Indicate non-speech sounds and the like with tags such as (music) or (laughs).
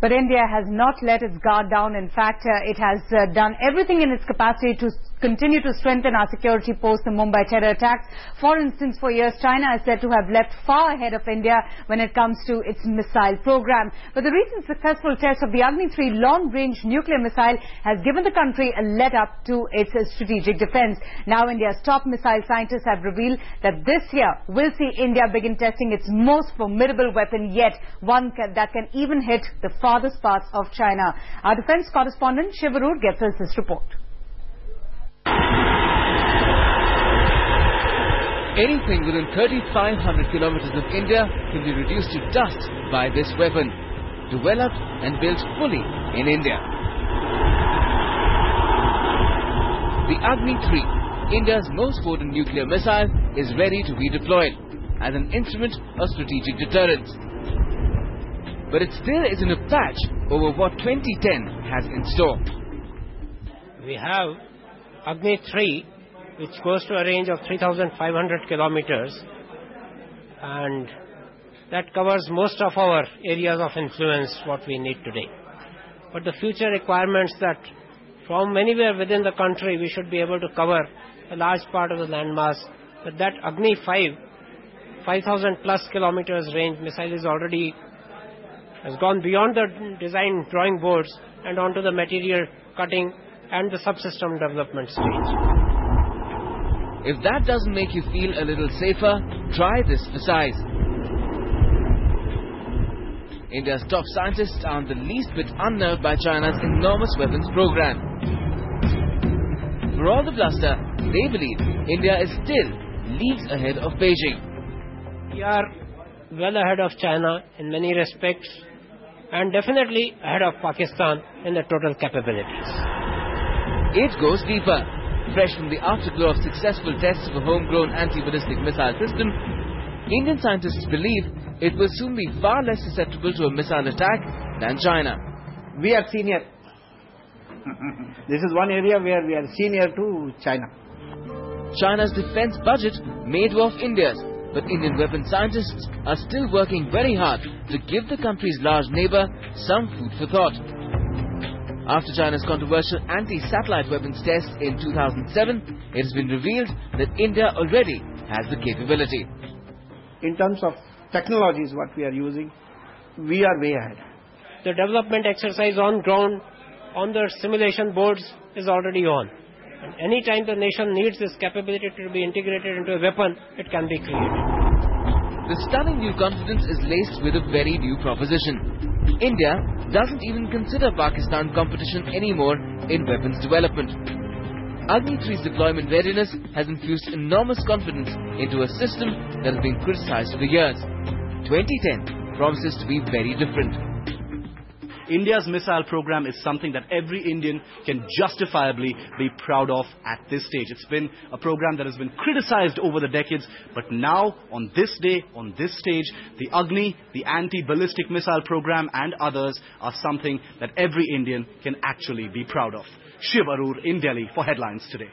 But India has not let its guard down. In fact, uh, it has uh, done everything in its capacity to continue to strengthen our security post the Mumbai terror attacks. For instance, for years, China is said to have left far ahead of India when it comes to its missile program. But the recent successful test of the Agni-3 long-range nuclear missile has given the country a leg up to its strategic defense. Now, India's top missile scientists have revealed that this year will see India begin testing its most formidable weapon yet, one that can even hit the farthest parts of China. Our defense correspondent Shiv Aroor gets us this report. Anything within 3,500 kilometers of India can be reduced to dust by this weapon, developed and built fully in India. The Agni-3, India's most potent nuclear missile, is ready to be deployed as an instrument of strategic deterrence. But it still is in a patch over what 2010 has in store. We have Agni-3 which goes to a range of 3,500 kilometers and that covers most of our areas of influence what we need today. But the future requirements that from anywhere within the country we should be able to cover a large part of the landmass. But that Agni 5, 5,000 plus kilometers range missile is already has gone beyond the design drawing boards and onto the material cutting and the subsystem development stage. If that doesn't make you feel a little safer, try this for size. India's top scientists aren't the least bit unnerved by China's enormous weapons program. For all the bluster, they believe India is still leagues ahead of Beijing. We are well ahead of China in many respects and definitely ahead of Pakistan in the total capabilities. It goes deeper. Fresh from the afterglow of successful tests of a homegrown anti-ballistic missile system, Indian scientists believe it will soon be far less susceptible to a missile attack than China. We are senior. (laughs) this is one area where we are senior to China. China's defense budget may dwarf India's, but Indian weapon scientists are still working very hard to give the country's large neighbor some food for thought. After China's controversial anti-satellite weapons test in 2007, it has been revealed that India already has the capability. In terms of technologies, what we are using, we are way ahead. The development exercise on ground, on the simulation boards is already on. And any time the nation needs this capability to be integrated into a weapon, it can be created. The stunning new confidence is laced with a very new proposition. India doesn't even consider Pakistan competition anymore in weapons development. Agni 3's deployment readiness has infused enormous confidence into a system that has been criticized for years. 2010 promises to be very different. India's missile program is something that every Indian can justifiably be proud of at this stage. It's been a program that has been criticized over the decades, but now, on this day, on this stage, the Agni, the anti-ballistic missile program and others are something that every Indian can actually be proud of. Shiv Aroor in Delhi for Headlines Today.